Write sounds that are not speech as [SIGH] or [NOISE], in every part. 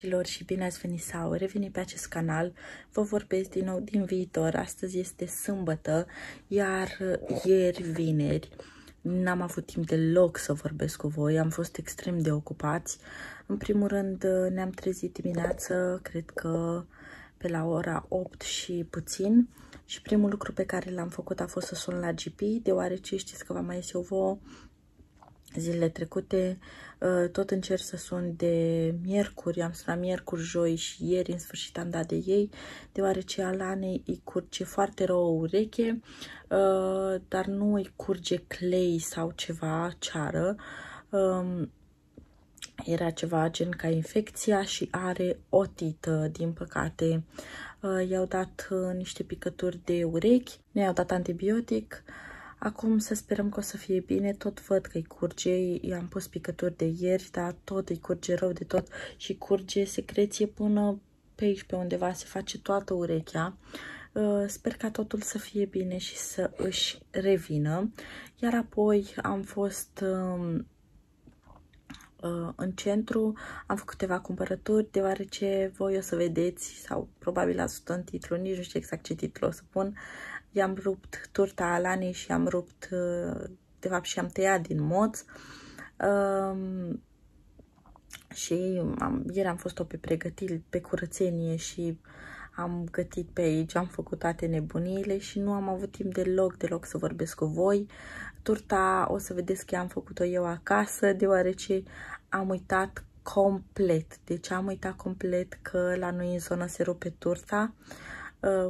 Dragilor și bine ați venit sau revenit pe acest canal. Vă vorbesc din nou din viitor. Astăzi este sâmbătă, iar ieri, vineri, n-am avut timp deloc să vorbesc cu voi. Am fost extrem de ocupați. În primul rând ne-am trezit dimineață, cred că pe la ora 8 și puțin. Și primul lucru pe care l-am făcut a fost să sun la GP, deoarece știți că v-am mai zis eu vouă zilele trecute uh, tot încerc să sun de miercuri, am sunat miercuri, joi și ieri în sfârșit am dat de ei, deoarece Alanei îi curge foarte rău o ureche, uh, dar nu îi curge clay sau ceva ceară, um, era ceva gen ca infecția și are otită, din păcate. Uh, i-au dat niște picături de urechi, nu i-au dat antibiotic, Acum să sperăm că o să fie bine, tot văd că îi curge, i-am pus picături de ieri, dar tot îi curge rău de tot și curge secreție până pe aici, pe undeva, se face toată urechea. Uh, sper ca totul să fie bine și să își revină. Iar apoi am fost um, uh, în centru, am făcut câteva cumpărături, deoarece voi o să vedeți, sau probabil ați în titlu, nici nu știu exact ce titlu o să pun, i-am rupt turta Alanei și am rupt, uh, de fapt și am tăiat din moț. Um, și am, ieri am fost-o pe pregătiri, pe curățenie și am gătit pe aici, am făcut toate nebuniile și nu am avut timp deloc, deloc să vorbesc cu voi. Turta o să vedeți că am făcut-o eu acasă, deoarece am uitat complet. Deci am uitat complet că la noi în zonă se rupe turta. Uh,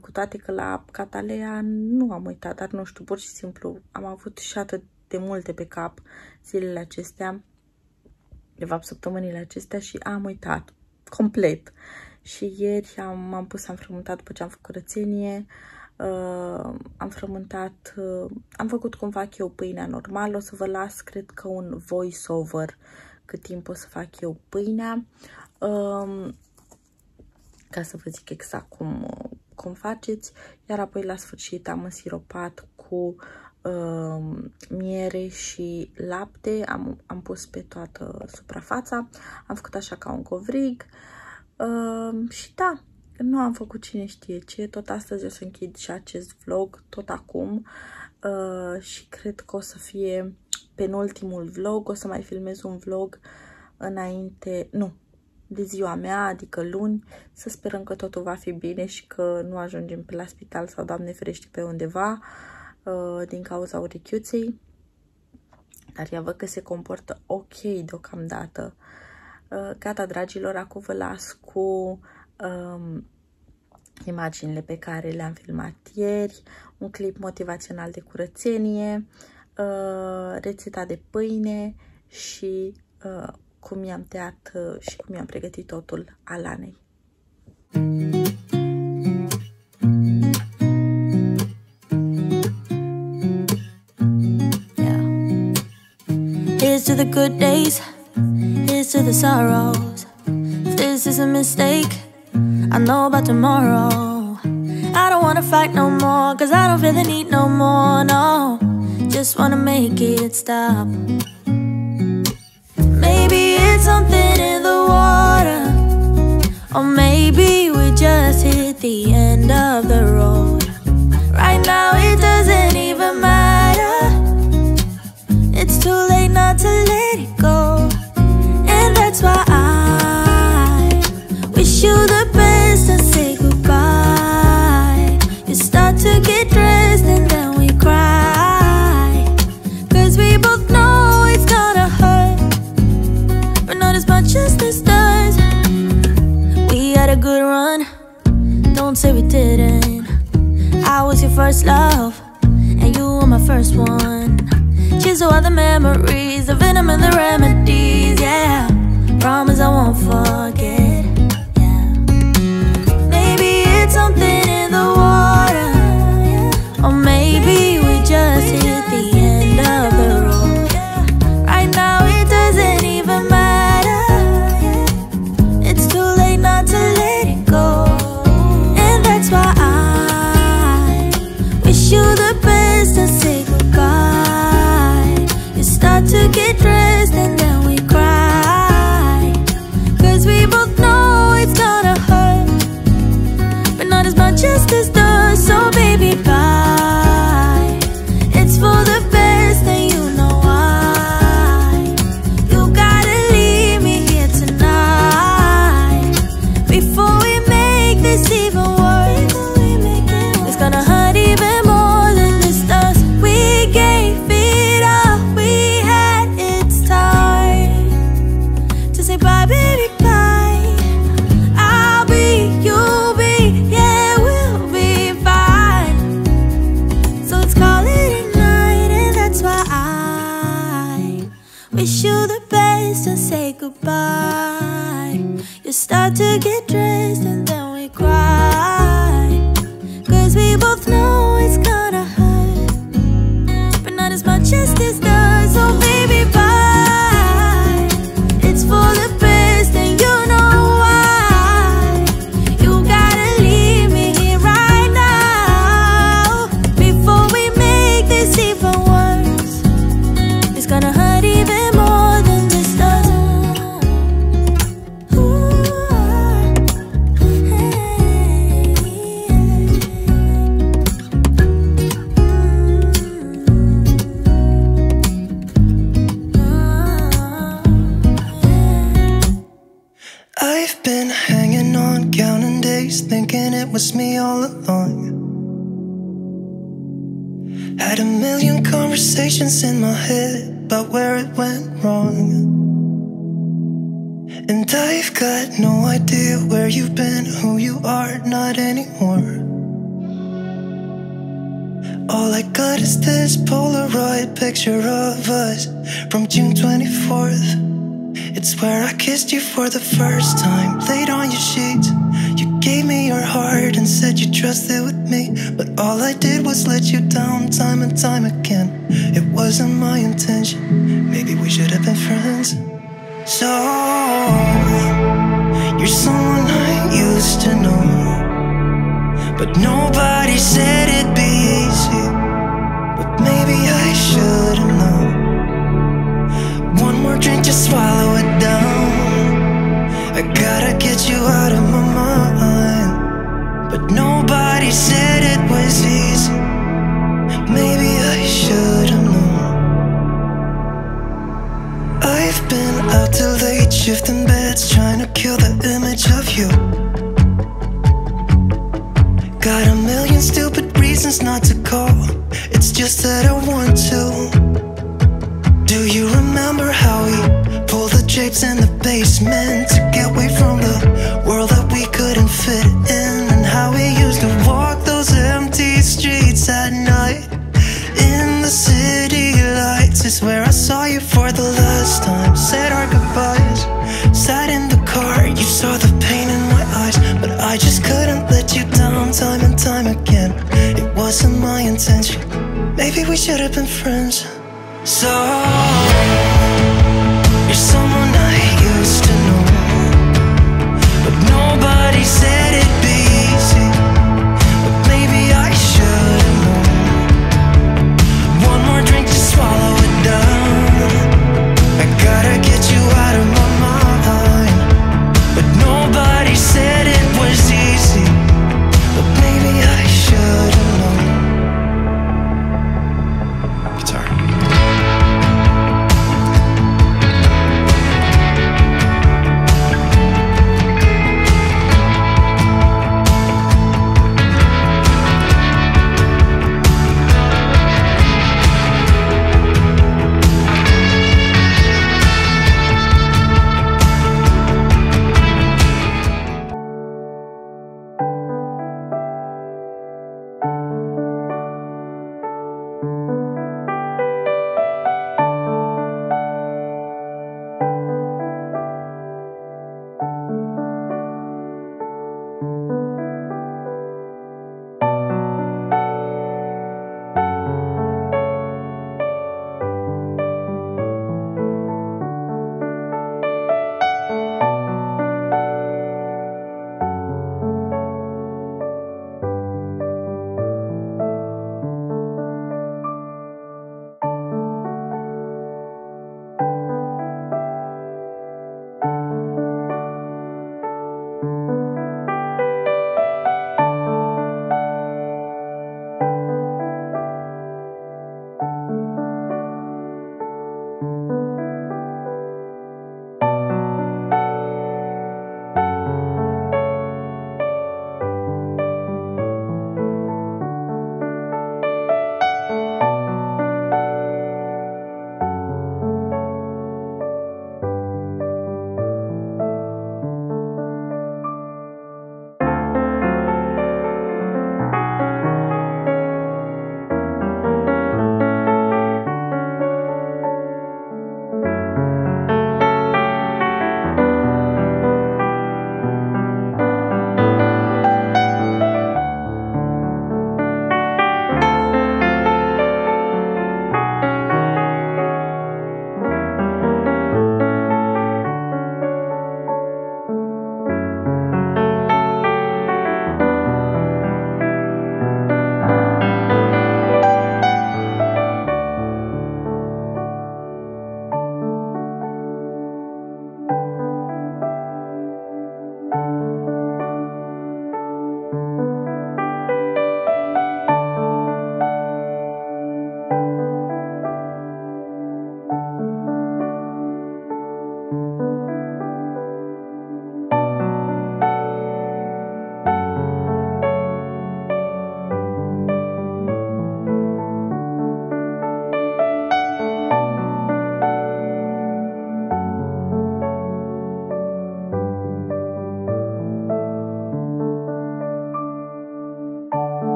cu toate că la Catalea nu am uitat, dar nu știu, pur și simplu am avut și atât de multe pe cap zilele acestea, de fapt săptămânile acestea și am uitat complet. Și ieri am, am pus, am frământat după ce am făcut curățenie, uh, am frământat, uh, am făcut cum fac eu pâinea normal, o să vă las, cred că un voice-over cât timp o să fac eu pâinea, uh, ca să vă zic exact cum, cum faceți, iar apoi la sfârșit am însiropat cu uh, miere și lapte, am, am pus pe toată suprafața, am făcut așa ca un covrig uh, și da, nu am făcut cine știe ce, tot astăzi o să închid și acest vlog, tot acum uh, și cred că o să fie penultimul vlog, o să mai filmez un vlog înainte, nu, de ziua mea, adică luni, să sperăm că totul va fi bine și că nu ajungem pe la spital sau, Doamne ferește, pe undeva uh, din cauza urichiuței. Dar ea văd că se comportă ok deocamdată. Uh, gata, dragilor, acum vă las cu um, imaginile pe care le-am filmat ieri, un clip motivațional de curățenie, uh, rețeta de pâine și uh, cum i-am tăiat uh, și cum i-am pregătit totul alanei. Here's to the good days, here's to the sorrows. If this is a mistake, I know about tomorrow. I don't wanna fight no more, cause I don't feel the need no more, no. Just wanna make it stop. Something in the water. Or maybe we just hit the end of the road. Right now it doesn't even matter. It's too late not to let it go. And that's why I wish you the best and say goodbye. You start to get dressed was me all along. Had a million conversations in my head about where it went wrong. And I've got no idea where you've been, who you are, not anymore. All I got is this Polaroid picture of us from June 24th. It's where I kissed you for the first time, you trusted with me. But all I did was let you down time and time again. It wasn't my intention. Maybe we should have been friends. So, you're someone I used to know. But nobody said it'd be easy. But maybe I should have known. One more drink, just swallow it down. I gotta get you out of my mind. But nobody said it was easy. Maybe I should have known. I've been out till late, shifting beds, trying to kill the image of you. Got a million stupid reasons not to call. It's just that I want to. Do you remember how we pulled the drapes in the basement to get away from the world that we couldn't fit in? How we used to walk those empty streets at night in the city lights is where I saw you for the last time. Said our goodbyes, sat in the car. You saw the pain in my eyes, but I just couldn't let you down time and time again. It wasn't my intention. Maybe we should have been friends. So, you're someone I used to know, but nobody said it'd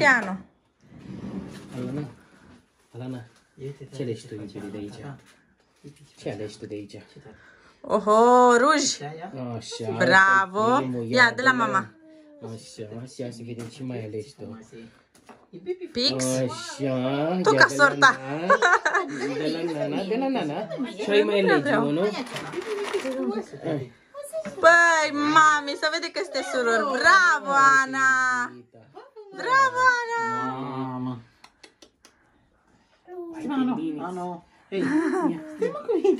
Haide, Anu. Alana, Alana, ce alegi tu iubire de aici? Ce alegi tu de aici? Oho, ruj. Așa. Bravo. asta e primul, Ia, de la mama. Așa, așa, să vedem ce mai alegi tu. Pix. Așa, Tu ia ca de sorta. La nana, de la nana, de la nana. Și ai mai alegi vreau. unul? Băi, mami, să vede că este surori. Bravo, Ana. Bravo, Ana. Mamă. Uite, bine. Anu. Hei,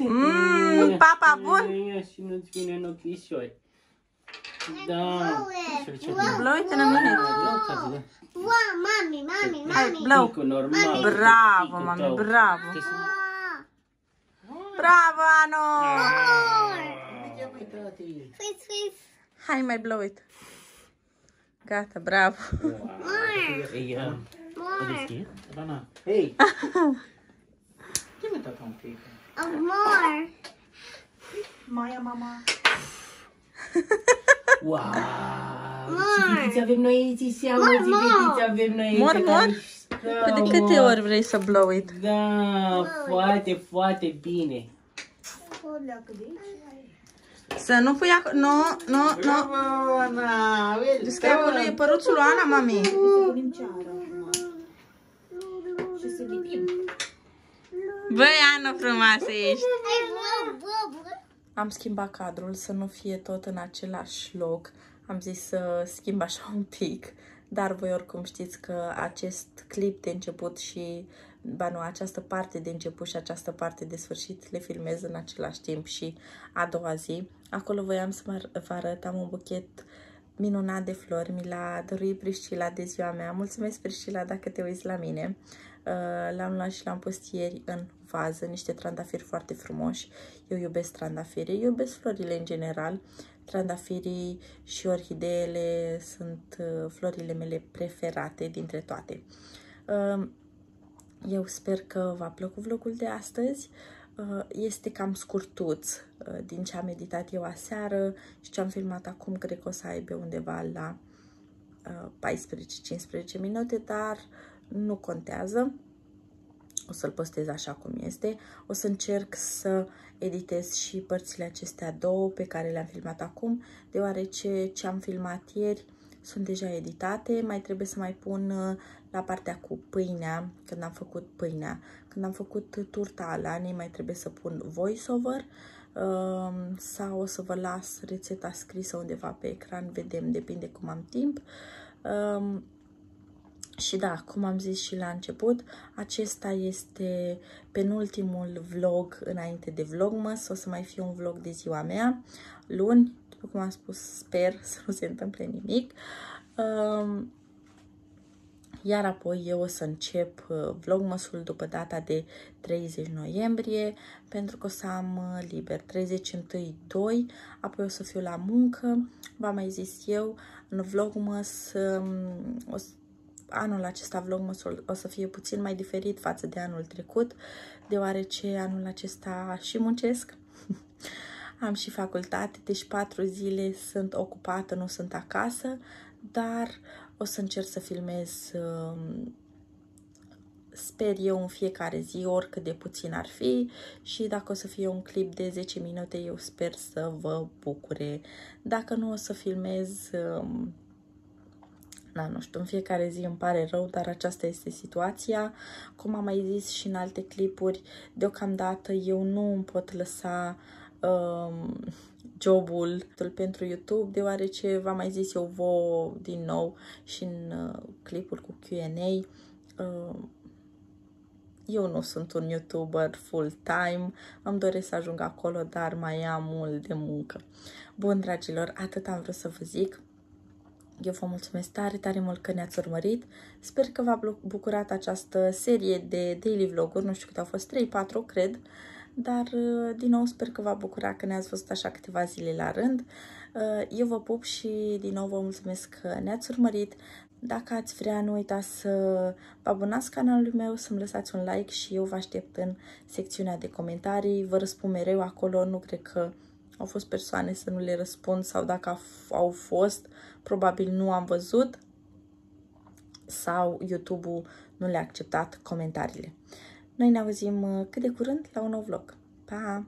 Mmm, papa bun. Ia și nu-ți vine în ochișori. Da. Blow it in a minute. Mami, mami, Hai, blow. Ticu normal. Bravo, Ticu mami, tău. bravo. Trebuie să- Bravo, Anu. Sweet, sweet. Hai, mai blow it. Gata, bravo. Ei, ia. More. Rana. Hei. Give me tata un pic. Of more. Wow! Ce fetiți avem noi aici, seamă, ce fetiți avem noi aici. Mor, care mor. mișcau, Păi de câte mă. ori vrei să blow it? Da, foarte, foarte bine. Să nu pui acolo. Nu, nu, nu. Bravo, Ana. Well Deci că acolo e păruțul lui Ana, mami. Băi, Ana frumoasă ești. Hey, blow, blow, blow. Am schimbat cadrul să nu fie tot în același loc. Am zis să schimb așa un pic. Dar voi oricum știți că acest clip de început și ba nu, această parte de început și această parte de sfârșit le filmez în același timp și a doua zi. Acolo voiam să mă vă arăt, am un buchet minunat de flori, mi l-a dăruit Priscila de ziua mea. Mulțumesc, Priscila, dacă te uiți la mine. Uh, L-am luat și l-am pus ieri în vază, niște trandafiri foarte frumoși. Eu iubesc trandafirii, iubesc florile în general. Trandafirii și orhideele sunt uh, florile mele preferate dintre toate. Uh, Eu sper că v-a plăcut vlogul de astăzi. Uh, Este cam scurtuț uh, din ce am meditat eu aseară și ce am filmat acum. Cred că o să aibă undeva la uh, 14-15 minute, dar nu contează. O să-l postez așa cum este. O să încerc să editez și părțile acestea două pe care le-am filmat acum, deoarece ce am filmat ieri sunt deja editate. Mai trebuie să mai pun uh, la partea cu pâinea, când am făcut pâinea. Când am făcut turta Alanei, mai trebuie să pun voiceover um, sau o să vă las rețeta scrisă undeva pe ecran, vedem, depinde cum am timp. Um, și da, cum am zis și la început, acesta este penultimul vlog înainte de vlogmas. O să mai fie un vlog de ziua mea, luni, după cum am spus, sper [LAUGHS] să nu se întâmple nimic. Um, iar apoi eu o să încep uh, vlogmasul după data de 30 noiembrie, pentru că o să am uh, liber 31 2, apoi o să fiu la muncă, v-am mai zis eu, în vlogmas um, o să anul acesta vlogmasul o să fie puțin mai diferit față de anul trecut, deoarece anul acesta și muncesc. [LAUGHS] Am și facultate, deci patru zile sunt ocupată, nu sunt acasă, dar o să încerc să filmez, um, sper eu, în fiecare zi, oricât de puțin ar fi și dacă o să fie un clip de 10 minute, eu sper să vă bucure. Dacă nu o să filmez um, da, nu știu, în fiecare zi îmi pare rău, dar aceasta este situația. Cum am mai zis și în alte clipuri, deocamdată eu nu îmi pot lăsa um, jobul pentru YouTube, deoarece v-am mai zis eu vă din nou și în uh, clipul cu Q&A. Uh, eu nu sunt un YouTuber full-time, îmi doresc să ajung acolo, dar mai am mult de muncă. Bun, dragilor, atât am vrut să vă zic. Eu vă mulțumesc tare, tare mult că ne-ați urmărit. Sper că v-a bucurat această serie de daily vloguri, nu știu câte au fost, 3-4, cred. Dar, din nou, sper că v-a bucurat că ne-ați văzut așa câteva zile la rând. Eu vă pup și, din nou, vă mulțumesc că ne-ați urmărit. Dacă ați vrea, nu uitați să vă abonați canalului meu, să-mi lăsați un like și eu vă aștept în secțiunea de comentarii. Vă răspund mereu acolo, nu cred că au fost persoane să nu le răspund sau dacă au fost, probabil nu am văzut. sau YouTube-ul nu le-a acceptat comentariile. Noi ne auzim uh, cât de curând la un nou vlog. Pa!